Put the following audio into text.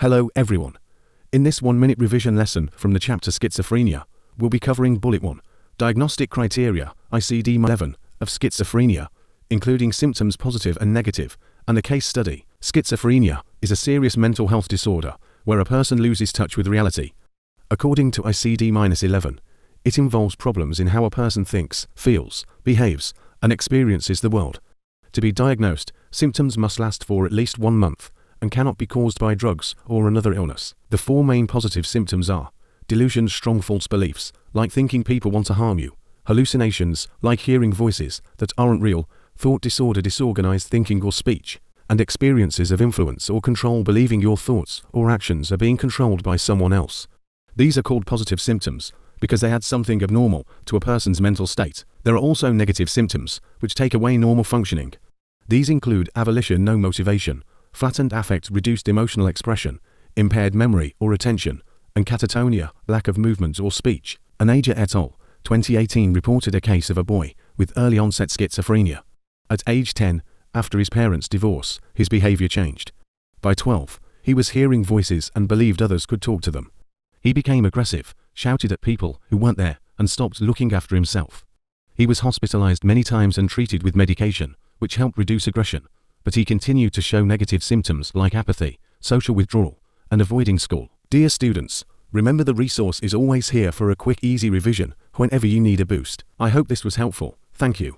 Hello everyone. In this one minute revision lesson from the chapter Schizophrenia, we'll be covering Bullet 1, Diagnostic Criteria, ICD 11, of schizophrenia, including symptoms positive and negative, and a case study. Schizophrenia is a serious mental health disorder where a person loses touch with reality. According to ICD 11, it involves problems in how a person thinks, feels, behaves, and experiences the world. To be diagnosed, symptoms must last for at least one month and cannot be caused by drugs or another illness. The four main positive symptoms are delusions, strong false beliefs, like thinking people want to harm you, hallucinations, like hearing voices that aren't real, thought disorder, disorganized thinking or speech, and experiences of influence or control, believing your thoughts or actions are being controlled by someone else. These are called positive symptoms because they add something abnormal to a person's mental state. There are also negative symptoms, which take away normal functioning. These include avolition, no motivation, flattened affect, reduced emotional expression, impaired memory or attention, and catatonia, lack of movement or speech. Anaja et al. 2018 reported a case of a boy with early onset schizophrenia. At age 10, after his parents' divorce, his behavior changed. By 12, he was hearing voices and believed others could talk to them. He became aggressive, shouted at people who weren't there, and stopped looking after himself. He was hospitalized many times and treated with medication, which helped reduce aggression, but he continued to show negative symptoms like apathy, social withdrawal, and avoiding school. Dear students, remember the resource is always here for a quick easy revision whenever you need a boost. I hope this was helpful. Thank you.